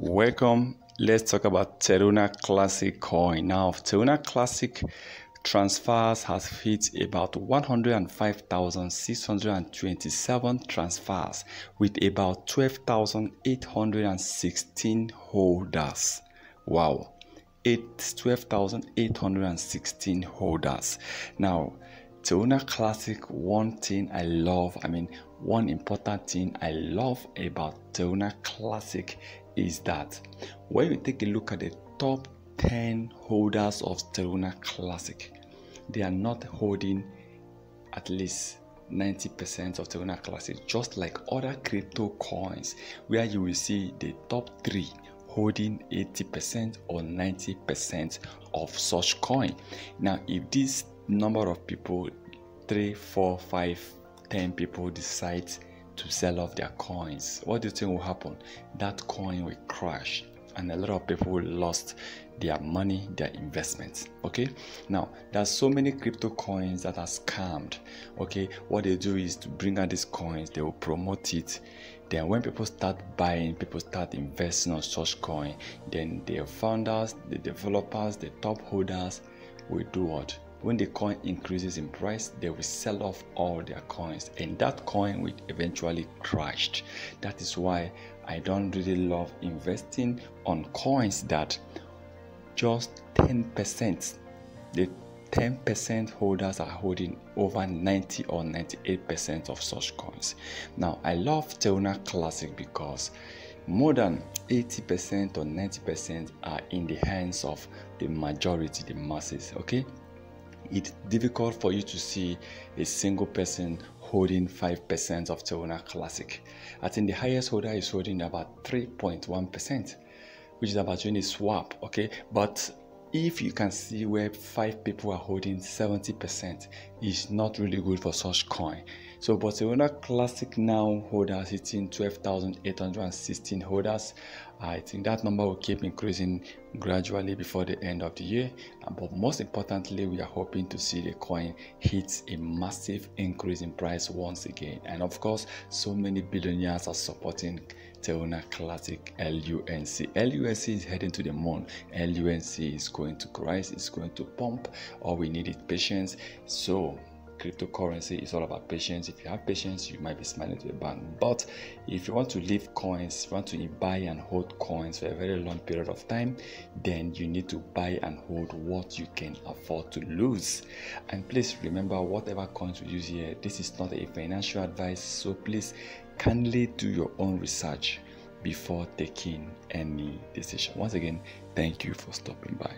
Welcome. Let's talk about Terra Luna Classic coin. Now, Terra Luna Classic transfers has hit about 105,627 transfers with about 12,816 holders. Wow. it's 12,816 holders. Now, Terra Luna Classic, one thing I love, I mean, one important thing I love about Terra Luna Classic is that when you take a look at the top 10 holders of Terra Luna Classic, they are not holding at least 90% of Terra Luna Classic, just like other crypto coins, where you will see the top three holding 80% or 90% of such coin. Now, if this number of people, three, four, five, ten people decide to sell off their coins, what do you think will happen? That coin will crash and a lot of people will lost their money, their investments. Okay, now there's so many crypto coins that are scammed. Okay, what they do is to bring out these coins, they will promote it. Then when people start buying, people start investing on such coin, then the founders, the developers, the top holders will do what? When the coin increases in price they will sell off all their coins. And that coin will eventually crash that is why i don't really love investing on coins that just 10% the 10% holders are holding over 90 or 98% of such coins. Now i love Terra Luna classic because more than 80% or 90% are in the hands of the majority the masses okay it's difficult for you to see a single person holding 5% of Terra Luna Classic. I think the highest holder is holding about 3.1%, which is about doing a swap, okay? But if you can see where five people are holding 70%, it's not really good for such coin. So Barcelona Classic now holders hitting 12,816 holders. I think that number will keep increasing gradually before the end of the year. But most importantly, we are hoping to see the coin hit a massive increase in price once again. And of course, so many billionaires are supporting Terra Luna Classic LUNC. LUNC is heading to the moon. LUNC is going to rise, it's going to pump. All we need is patience. So cryptocurrency is all about patience. If you have patience, you might be smiling to the bank. But if you want to leave coins, you want to buy and hold coins for a very long period of time, then you need to buy and hold what you can afford to lose. And please remember, whatever coins we use here, this is not a financial advice. So please kindly do your own research before taking any decision. Once again, thank you for stopping by.